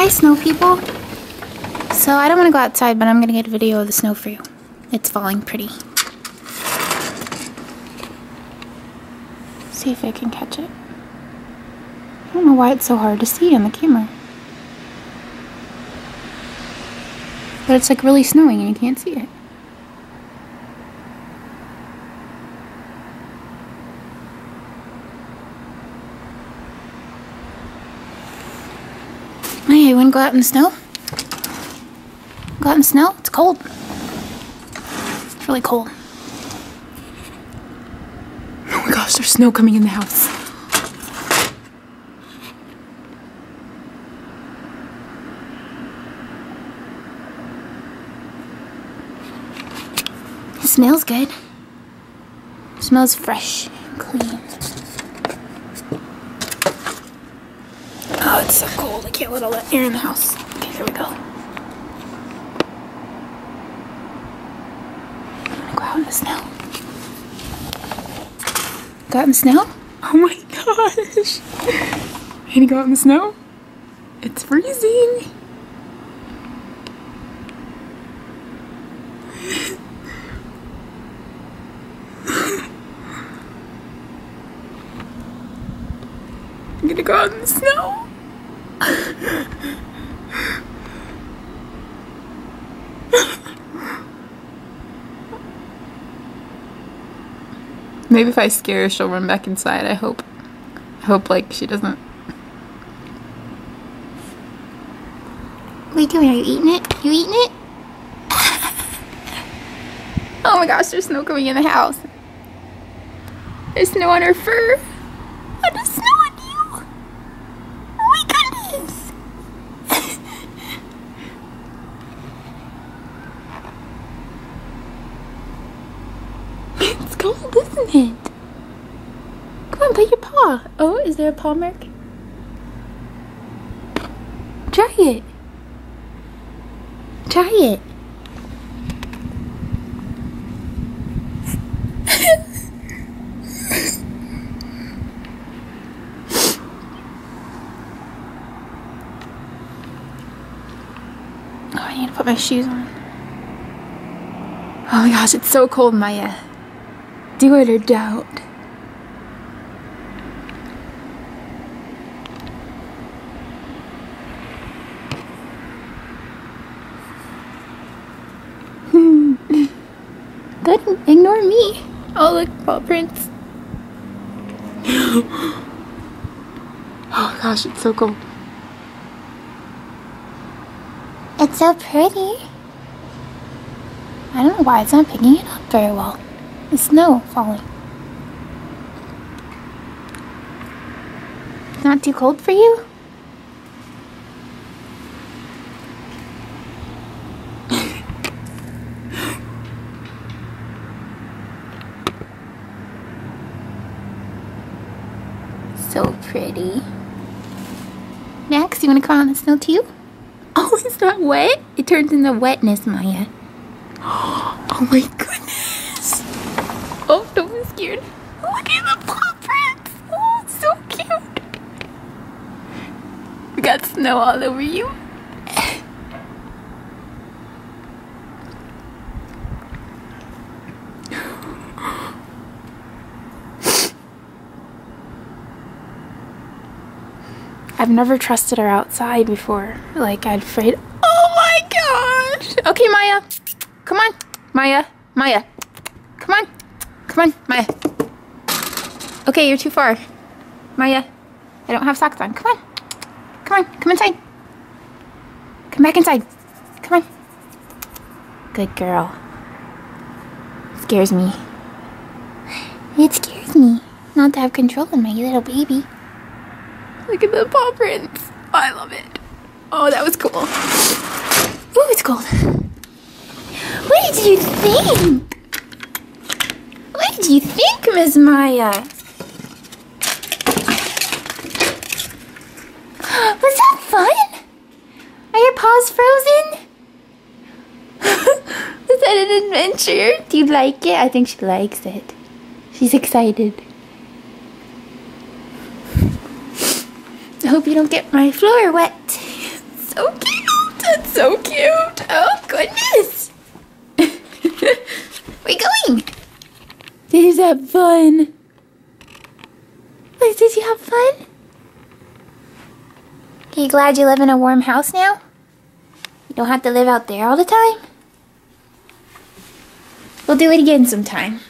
Hi, snow people. So I don't want to go outside, but I'm going to get a video of the snow for you. It's falling pretty. See if I can catch it. I don't know why it's so hard to see on the camera. But it's like really snowing and you can't see it. Hey, you wanna go out in the snow? Go out in the snow? It's cold. It's really cold. Oh my gosh, there's snow coming in the house. It smells good. It smells fresh and clean. Oh, it's so cold. I can't let all that air in the house. Okay, here we go. I'm gonna go out in the snow. Go out in the snow? Oh my gosh. Can you go out in the snow? It's freezing. I'm gonna go out in the snow. Maybe if I scare her, she'll run back inside. I hope. I hope, like, she doesn't. What are you doing? Are you eating it? You eating it? Oh my gosh, there's snow coming in the house. There's snow on her fur. Oh, there's snow on you. Oh my goodness. it's cold, isn't it? Come on, put your paw. Oh, is there a paw mark? Try it. Try it. Oh, I need to put my shoes on. Oh my gosh, it's so cold, Mya. Uh, Do it or don't. Good. Ignore me. Oh, look, paw prints. Oh gosh, it's so cold. It's so pretty. I don't know why it's not picking it up very well. The snow falling. Not too cold for you? so pretty. Max, you want to out in the snow too? Oh, it's not wet? It turns into wetness, Mya. Oh my scared. Look at the paw prints. Oh, so cute. We got snow all over you. I've never trusted her outside before. Like, I'd afraid. Oh my gosh! Okay, Mya. Come on. Mya. Mya. Come on. Come on, Mya. Okay, you're too far. Mya. I don't have socks on. Come on. Come on. Come inside. Come back inside. Come on. Good girl. Scares me. It scares me not to have control of my little baby. Look at the paw prints. Oh, I love it. Oh, that was cool. Ooh, it's cold. What did you think? What did you think, Miss Mya? Was that fun? Are your paws frozen? Was that an adventure? Do you like it? I think she likes it. She's excited. I hope you don't get my floor wet. So cute! It's so cute. Oh, goodness. Where you going? Have fun? Like, did you have fun? Are you glad you live in a warm house now? You don't have to live out there all the time? We'll do it again sometime.